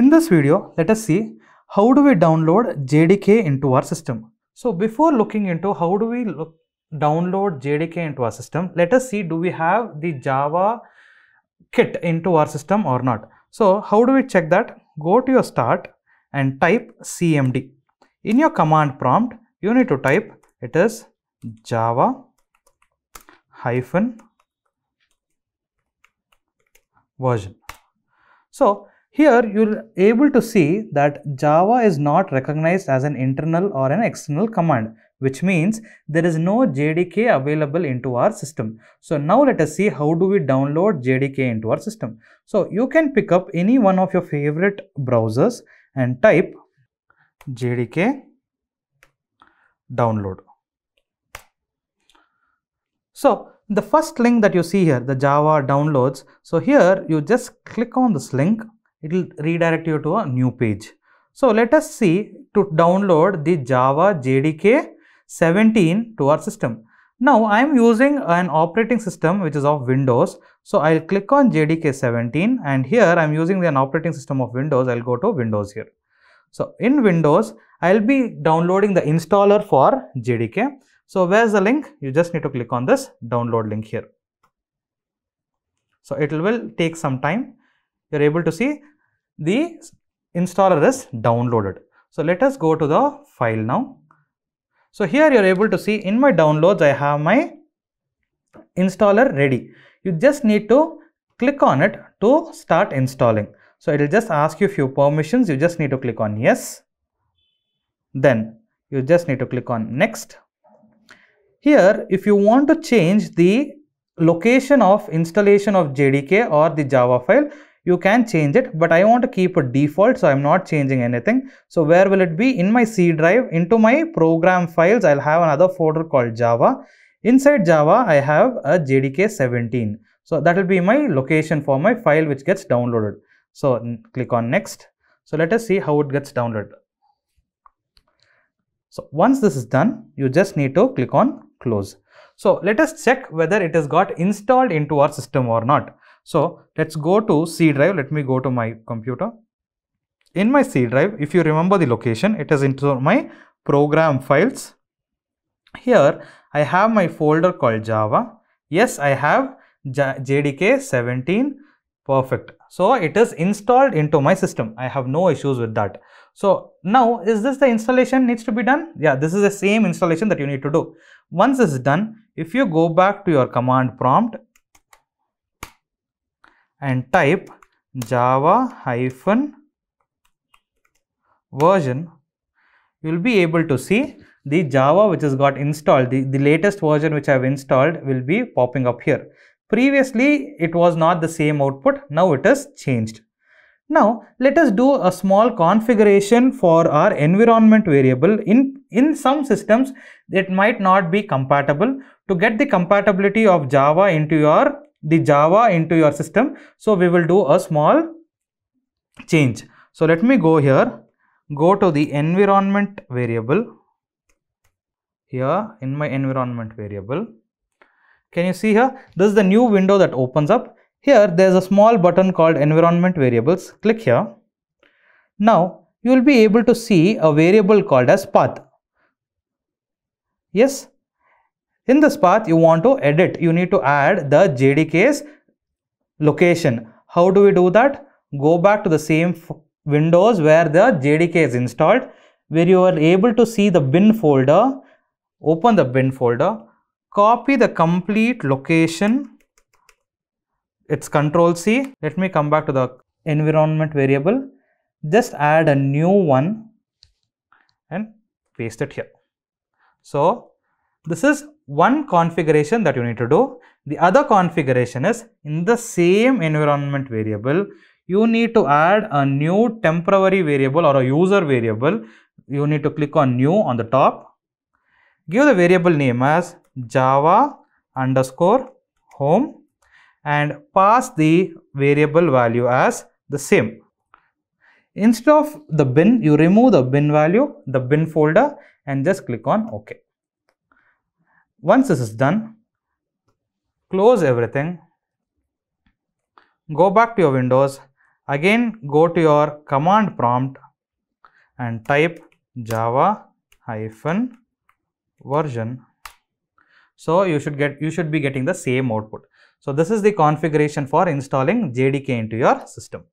In this video, let us see how do we download JDK into our system. So before looking into how do we look, download JDK into our system, let us see do we have the Java kit into our system or not. So how do we check that? Go to your start and type cmd. In your command prompt, you need to type it is java hyphen version. So here you're able to see that Java is not recognized as an internal or an external command, which means there is no JDK available into our system. So now let us see how do we download JDK into our system. So you can pick up any one of your favorite browsers and type JDK download. So the first link that you see here, the Java downloads. So here you just click on this link, it will redirect you to a new page. So let us see to download the Java JDK 17 to our system. Now I am using an operating system which is of Windows. So I'll click on JDK 17 and here I'm using an operating system of Windows. I'll go to Windows here. So in Windows, I'll be downloading the installer for JDK. So where's the link? You just need to click on this download link here. So it will take some time. You're able to see the installer is downloaded. So let us go to the file now. So here you're able to see in my downloads, I have my installer ready. You just need to click on it to start installing. So it will just ask you a few permissions. You just need to click on yes. Then you just need to click on next here, if you want to change the location of installation of JDK or the Java file, you can change it, but I want to keep a default, so I'm not changing anything. So where will it be? In my C drive, into my program files, I'll have another folder called Java. Inside Java, I have a JDK 17. So that will be my location for my file which gets downloaded. So click on next. So let us see how it gets downloaded. So once this is done, you just need to click on close. So let us check whether it has got installed into our system or not. So let's go to C drive. Let me go to my computer. In my C drive, if you remember the location, it is into my program files. Here I have my folder called Java. Yes, I have JDK 17. Perfect. So it is installed into my system. I have no issues with that. So now is this the installation needs to be done? Yeah, this is the same installation that you need to do. Once this is done, if you go back to your command prompt and type java hyphen version, you will be able to see the Java which has got installed, the, the latest version which I have installed will be popping up here. Previously, it was not the same output, now it has changed. Now, let us do a small configuration for our environment variable. In, in some systems, it might not be compatible. To get the compatibility of Java into your, the Java into your system, so we will do a small change. So, let me go here, go to the environment variable, here in my environment variable. Can you see here? This is the new window that opens up. Here there is a small button called environment variables. Click here. Now you will be able to see a variable called as path. Yes. In this path you want to edit. You need to add the JDK's location. How do we do that? Go back to the same windows where the JDK is installed where you are able to see the bin folder. Open the bin folder. Copy the complete location it's control C. Let me come back to the environment variable. Just add a new one and paste it here. So this is one configuration that you need to do. The other configuration is in the same environment variable, you need to add a new temporary variable or a user variable. You need to click on new on the top. Give the variable name as java underscore home and pass the variable value as the same. Instead of the bin, you remove the bin value, the bin folder and just click on OK. Once this is done, close everything, go back to your windows Again, go to your command prompt and type java hyphen version. So you should get you should be getting the same output. So this is the configuration for installing JDK into your system.